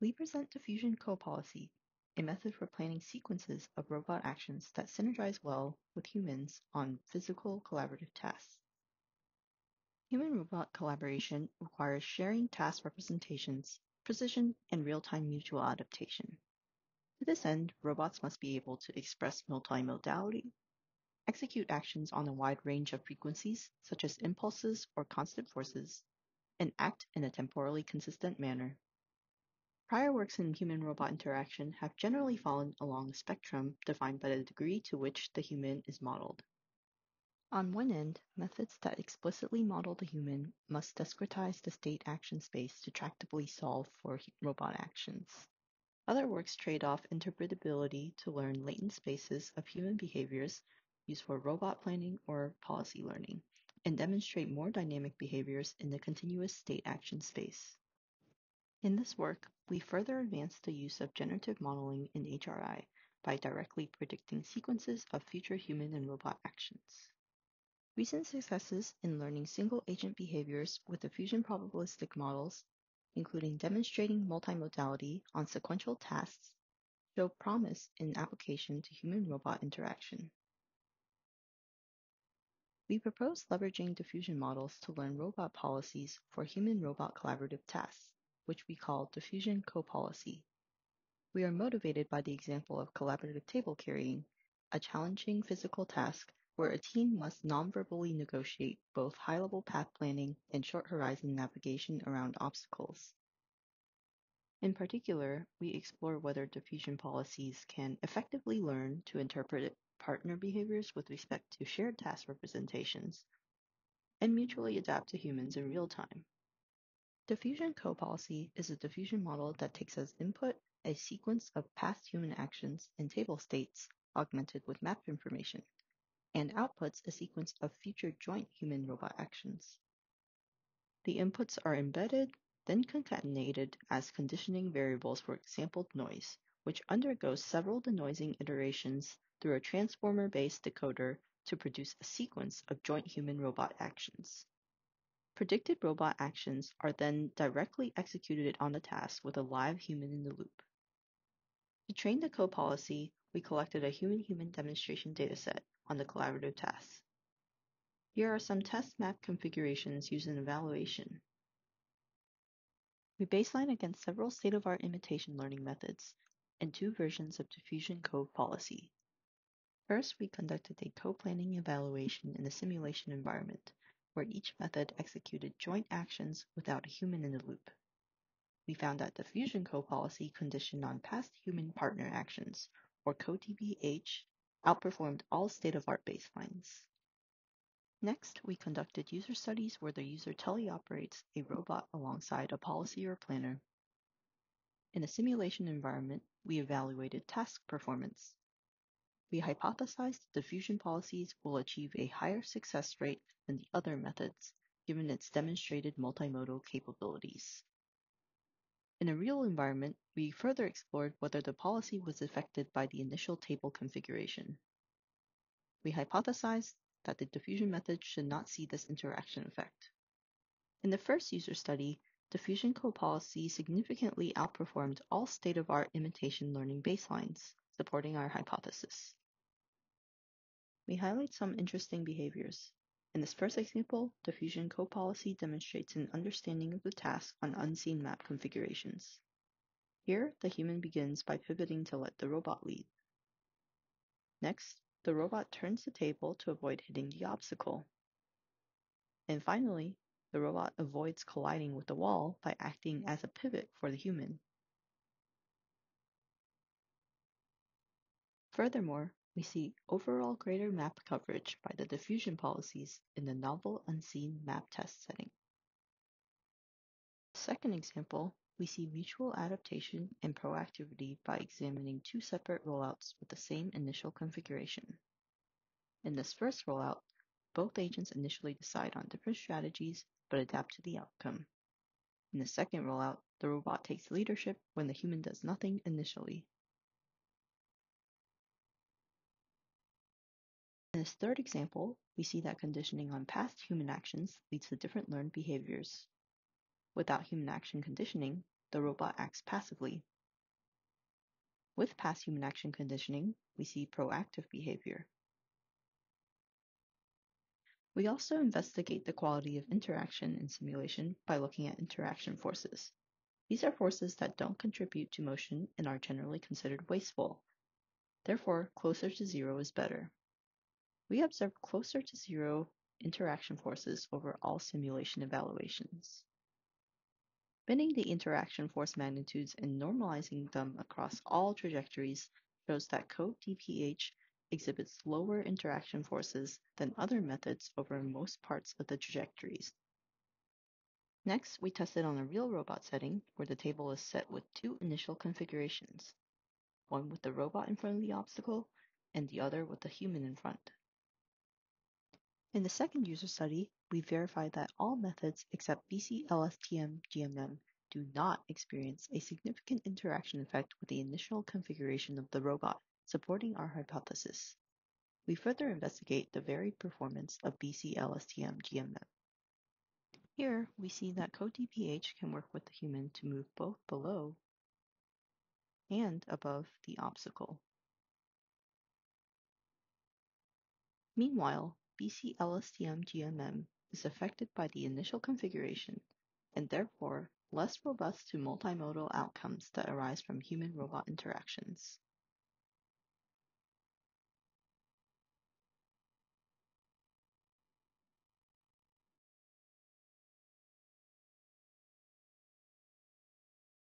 We present diffusion copolicy, a method for planning sequences of robot actions that synergize well with humans on physical collaborative tasks. Human-robot collaboration requires sharing task representations, precision, and real-time mutual adaptation. To this end, robots must be able to express multimodality, execute actions on a wide range of frequencies, such as impulses or constant forces, and act in a temporally consistent manner. Prior works in human-robot interaction have generally fallen along a spectrum defined by the degree to which the human is modeled. On one end, methods that explicitly model the human must discretize the state action space to tractably solve for robot actions. Other works trade off interpretability to learn latent spaces of human behaviors used for robot planning or policy learning, and demonstrate more dynamic behaviors in the continuous state action space. In this work, we further advance the use of generative modeling in HRI by directly predicting sequences of future human and robot actions. Recent successes in learning single agent behaviors with diffusion probabilistic models, including demonstrating multimodality on sequential tasks, show promise in application to human robot interaction. We propose leveraging diffusion models to learn robot policies for human robot collaborative tasks, which we call diffusion copolicy. We are motivated by the example of collaborative table carrying, a challenging physical task where a team must non-verbally negotiate both high-level path planning and short-horizon navigation around obstacles. In particular, we explore whether diffusion policies can effectively learn to interpret partner behaviors with respect to shared task representations and mutually adapt to humans in real time. Diffusion copolicy is a diffusion model that takes as input a sequence of past human actions and table states augmented with map information and outputs a sequence of future joint human-robot actions. The inputs are embedded, then concatenated as conditioning variables for sampled noise, which undergoes several denoising iterations through a transformer-based decoder to produce a sequence of joint human-robot actions. Predicted robot actions are then directly executed on the task with a live human in the loop. To train the co-policy, we collected a human-human demonstration dataset on the collaborative tasks. Here are some test map configurations used in evaluation. We baseline against several state-of-art imitation learning methods and two versions of diffusion copolicy. First, we conducted a co-planning evaluation in a simulation environment, where each method executed joint actions without a human in the loop. We found that diffusion copolicy conditioned on past human partner actions, or CoDPH, outperformed all state-of-art baselines. Next, we conducted user studies where the user teleoperates a robot alongside a policy or planner. In a simulation environment, we evaluated task performance. We hypothesized diffusion policies will achieve a higher success rate than the other methods, given its demonstrated multimodal capabilities. In a real environment, we further explored whether the policy was affected by the initial table configuration. We hypothesized that the diffusion method should not see this interaction effect. In the first user study, diffusion copolicy significantly outperformed all state-of-art imitation learning baselines, supporting our hypothesis. We highlight some interesting behaviors. In this first example, diffusion copolicy demonstrates an understanding of the task on unseen map configurations. Here, the human begins by pivoting to let the robot lead. Next, the robot turns the table to avoid hitting the obstacle. And finally, the robot avoids colliding with the wall by acting as a pivot for the human. Furthermore, we see overall greater map coverage by the diffusion policies in the novel unseen map test setting. Second example, we see mutual adaptation and proactivity by examining two separate rollouts with the same initial configuration. In this first rollout, both agents initially decide on different strategies but adapt to the outcome. In the second rollout, the robot takes leadership when the human does nothing initially. In this third example, we see that conditioning on past human actions leads to different learned behaviors. Without human action conditioning, the robot acts passively. With past human action conditioning, we see proactive behavior. We also investigate the quality of interaction in simulation by looking at interaction forces. These are forces that don't contribute to motion and are generally considered wasteful. Therefore, closer to zero is better. We observe closer to zero interaction forces over all simulation evaluations. Binning the interaction force magnitudes and normalizing them across all trajectories shows that CODPH exhibits lower interaction forces than other methods over most parts of the trajectories. Next, we tested on a real robot setting where the table is set with two initial configurations, one with the robot in front of the obstacle and the other with the human in front. In the second user study, we verified that all methods except BC-LSTM GMM do not experience a significant interaction effect with the initial configuration of the robot supporting our hypothesis. We further investigate the varied performance of BC-LSTM GMM. Here, we see that CoDPH can work with the human to move both below and above the obstacle. Meanwhile, BC-LSTM GMM is affected by the initial configuration and therefore less robust to multimodal outcomes that arise from human-robot interactions.